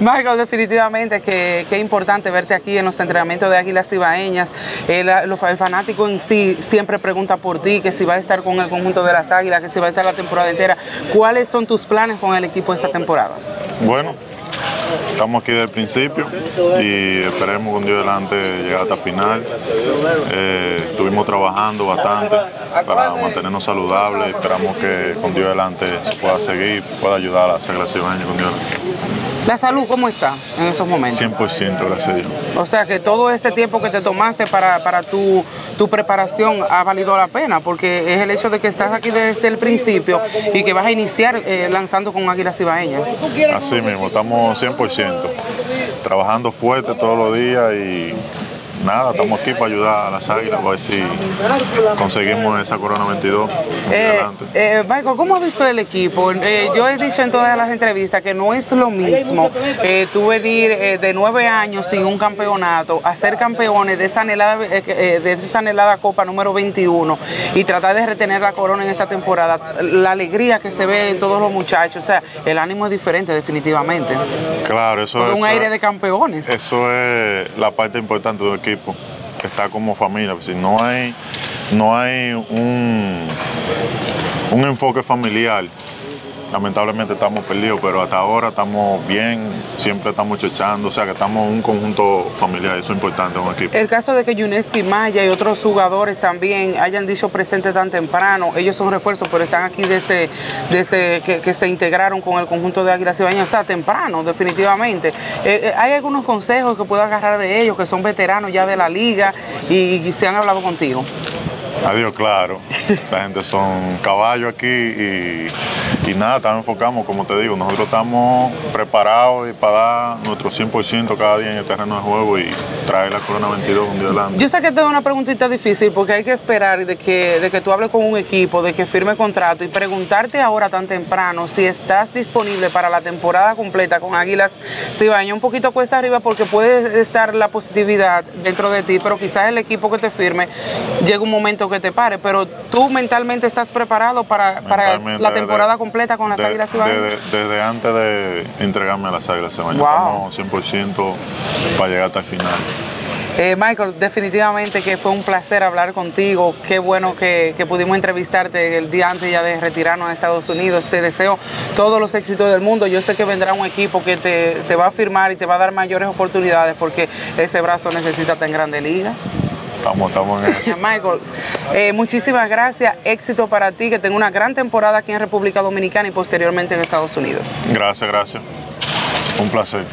Michael, definitivamente que, es importante verte aquí en los entrenamientos de Águilas Ibaeñas. El, el, fanático en sí siempre pregunta por ti, que si va a estar con el conjunto de las Águilas, que si va a estar la temporada entera. ¿Cuáles son tus planes con el equipo esta temporada? Bueno, Estamos aquí desde el principio y esperemos con Dios delante llegar hasta el final. Eh, estuvimos trabajando bastante para mantenernos saludables. Esperamos que con Dios delante pueda seguir, pueda ayudar a ciudadanía con Dios ¿La salud cómo está en estos momentos? 100%, gracias a Dios. O sea que todo ese tiempo que te tomaste para, para tu, tu, preparación ha valido la pena, porque es el hecho de que estás aquí desde el principio y que vas a iniciar eh, lanzando con Águilas Ibaeñas. Así mismo, estamos 100%, trabajando fuerte todos los días y nada, estamos aquí para ayudar a las águilas, a ver si conseguimos esa corona 22. Eh, eh, Michael, ¿cómo has visto el equipo? Eh, yo he dicho en todas las entrevistas que no es lo mismo eh, tú venir de nueve años sin un campeonato a ser campeones de esa, anhelada, de esa anhelada Copa número 21 y tratar de retener la corona en esta temporada. La alegría que se ve en todos los muchachos, o sea, el ánimo es diferente definitivamente. Claro, eso es. Un aire de campeones. Eso es la parte importante del equipo que está como familia. Si no hay, no hay un, un enfoque familiar lamentablemente estamos perdidos, pero hasta ahora estamos bien, siempre estamos chechando, o sea que estamos un conjunto familiar, eso es importante un equipo. El caso de que Yuneski Maya y otros jugadores también hayan dicho presente tan temprano, ellos son refuerzos, pero están aquí desde, desde que, se integraron con el conjunto de Águilas Ibañas, o sea, temprano, definitivamente. Eh, eh, ¿Hay algunos consejos que puedo agarrar de ellos, que son veteranos ya de la liga y se han hablado contigo? Adiós, claro. Esa gente son caballos aquí y, y nada, estamos enfocamos, como te digo, nosotros estamos preparados y para dar nuestro 100% cada día en el terreno de juego y traer la Corona 22 un día adelante. Yo sé que tengo una preguntita difícil porque hay que esperar de que, de que tú hables con un equipo, de que firme contrato y preguntarte ahora tan temprano si estás disponible para la temporada completa con Águilas Cibaña. Un poquito cuesta arriba porque puede estar la positividad dentro de ti, pero quizás el equipo que te firme llega un momento que te pare, pero tú mentalmente estás preparado para, para la temporada completa con las Águilas Desde, desde, antes de entregarme a las Águilas Cibañas, 100% para llegar hasta el final. Eh, Michael, definitivamente que fue un placer hablar contigo. Qué bueno que, que, pudimos entrevistarte el día antes ya de retirarnos a Estados Unidos. Te deseo todos los éxitos del mundo. Yo sé que vendrá un equipo que te, te va a firmar y te va a dar mayores oportunidades porque ese brazo necesita tan grande liga. Estamos, estamos en eso. Michael, eh, muchísimas gracias. Éxito para ti, que tenga una gran temporada aquí en República Dominicana y posteriormente en Estados Unidos. Gracias, gracias. Un placer.